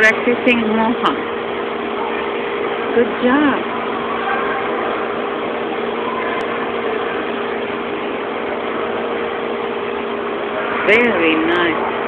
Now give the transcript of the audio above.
practicing moha. Good job. Very nice.